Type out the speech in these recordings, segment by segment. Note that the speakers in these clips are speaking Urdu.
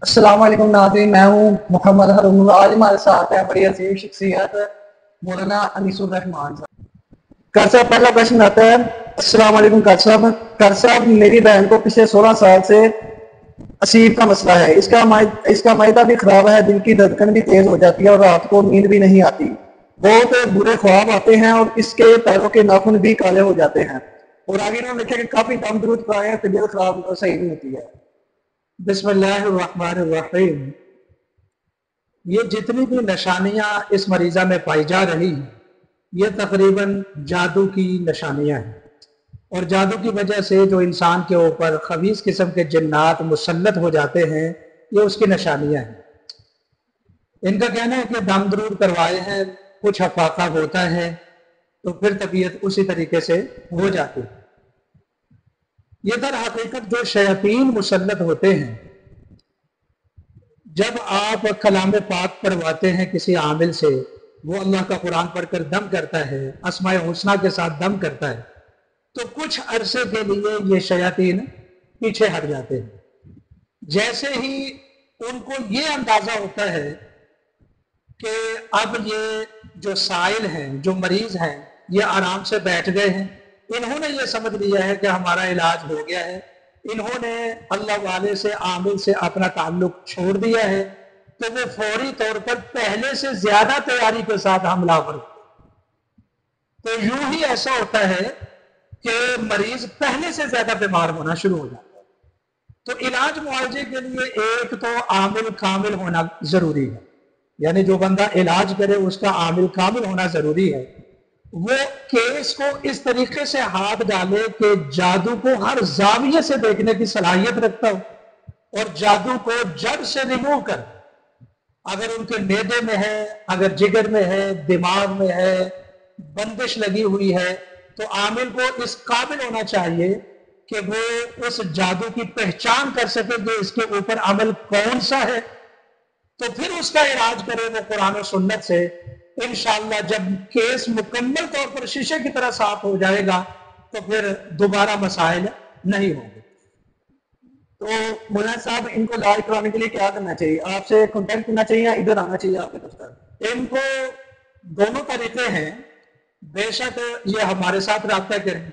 السلام علیکم ناظرین، میں ہوں محمد حرم اللہ۔ آج ہمارے ساتھ ہے بڑی عظیم شخصیت مولانا انیس الرحمان صاحب۔ کر صاحب، پہلا پرشن آتا ہے۔ السلام علیکم کر صاحب۔ کر صاحب، میری بہن کو پچھلے سولہ سال سے اسیب کا مسئلہ ہے۔ اس کا اس کا معدہ بھی خراب ہے۔ دل کی دھڑکن بھی تیز ہو جاتی ہے اور رات کو نیند بھی نہیں آتی۔ بہت برے خواب آتے ہیں اور اس کے پیروں کے ناخن بھی کالے ہو جاتے ہیں۔ اور آگے انہوں نے لکھا کہ کافی دم درود کرائے ہیں طبیعت خراب صحیح نہیں ہوتی ہے۔ بسم اللہ الرحمن الرحیم۔ یہ جتنی بھی نشانیاں اس مریضہ میں پائی جا رہی یہ تقریباً جادو کی نشانیاں ہیں۔ اور جادو کی وجہ سے جو انسان کے اوپر خبیص قسم کے جنات مسلط ہو جاتے ہیں، یہ اس کی نشانیاں ہیں۔ ان کا کہنا ہے کہ دم درود کروائے ہیں، کچھ افاقہ ہوتا ہے، تو پھر طبیعت اسی طریقے سے ہو جاتی ہے۔ یہ در حقیقت جو شیاطین مسلط ہوتے ہیں، جب آپ کلام پاک پڑھواتے ہیں کسی عامل سے، وہ اللہ کا قرآن پڑھ کر دم کرتا ہے، اسماء حسنہ کے ساتھ دم کرتا ہے، تو کچھ عرصے کے لیے یہ شیاطین پیچھے ہٹ جاتے ہیں۔ جیسے ہی ان کو یہ اندازہ ہوتا ہے کہ اب یہ جو سائل ہیں، جو مریض ہیں، یہ آرام سے بیٹھ گئے ہیں انہوں نے یہ سمجھ لیا ہے کہ ہمارا علاج ہو گیا ہے۔ انہوں نے اللہ والے سے عامل سے اپنا تعلق چھوڑ دیا ہے۔ تو وہ فوری طور پر پہلے سے زیادہ تیاری کے ساتھ حملہ کر تو یوں ہی ایسا ہوتا ہے کہ مریض پہلے سے زیادہ بیمار ہونا شروع ہو جاتا ہے۔ تو علاج معالجے کے لیے ایک تو عامل کامل ہونا ضروری ہے۔ یعنی جو بندہ علاج کرے، اس کا عامل کامل ہونا ضروری ہے۔ وہ کیس کو اس طریقے سے ہاتھ ڈالے کہ جادو کو ہر زاویے سے دیکھنے کی صلاحیت رکھتا ہو اور جادو کو جڑ سے ریمو کر اگر ان کے میدے میں ہے، اگر جگر میں ہے، دماغ میں ہے، بندش لگی ہوئی ہے، تو عامل کو اس قابل ہونا چاہیے کہ وہ اس جادو کی پہچان کر سکے کہ اس کے اوپر عمل کون سا ہے۔ تو پھر اس کا علاج کرے وہ قرآن و سنت سے۔ انشاءاللہ جب کیس مکمل طور پر شیشے کی طرح صاف ہو جائے گا تو پھر دوبارہ مسائل نہیں ہوں گے۔ تو مولانا صاحب، ان کو علاج کرانے کے لیے کیا کرنا چاہیے؟ آپ سے کنٹیکٹ کرنا چاہیے ادھر آنا چاہیے آپ کے دفتر ان کو دونوں طریقے ہیں۔ بے شک یہ ہمارے ساتھ رابطہ کریں۔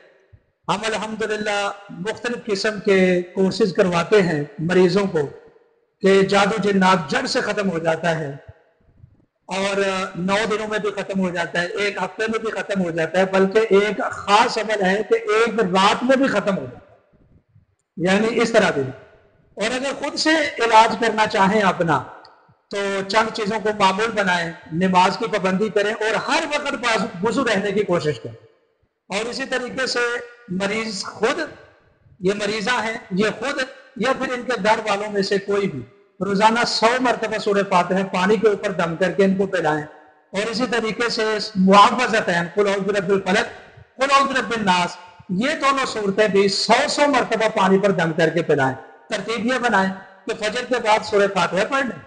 ہم الحمدللہ مختلف قسم کے کورسز کرواتے ہیں مریضوں کو کہ جادو جنات جڑ سے ختم ہو جاتا ہے۔ اور نو دنوں میں بھی ختم ہو جاتا ہے، ایک ہفتے میں بھی ختم ہو جاتا ہے، بلکہ ایک خاص عمل ہے کہ ایک رات میں بھی ختم ہو جاتا ہے۔ یعنی اس طرح بھی۔ اور اگر خود سے علاج کرنا چاہیں اپنا، تو چند چیزوں کو معمول بنائیں، نماز کی پابندی کریں اور ہر وقت وضو رہنے کی کوشش کریں۔ اور اسی طریقے سے مریض خود، یہ مریضہ ہیں، یہ خود یا پھر ان کے گھر والوں میں سے کوئی بھی۔ روزانہ سو مرتبہ سورہ فاتحہ پانی کے اوپر دم کر کے ان کو پلائیں اور اسی طریقے سے محافظت رب الناس، یہ دونوں صورتیں بھی سو سو مرتبہ پانی پر دم کر کے پلائیں ترتیب یہ بنائیں کہ فجر کے بعد سورہ فاتحہ پڑھ لیں۔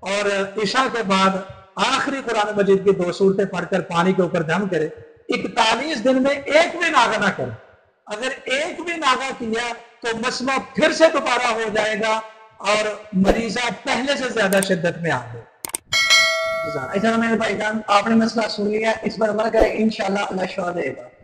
اور عشاء کے بعد آخری قرآن مجید کی دو صورتیں پڑھ کر پانی کے اوپر دم کرے اکتالیس دن میں ایک بھی ناغا نہ کرے اگر ایک بھی ناغا کیا تو مسئلہ پھر سے دوبارہ ہو جائے گا۔ اور مریضہ پہلے سے زیادہ شدت میں آ گئے۔ ایسا میرے بھائی جان، آپ نے مسئلہ سن لیا، اس پر عمل کریں، انشاءاللہ اللہ شاہ دے گا۔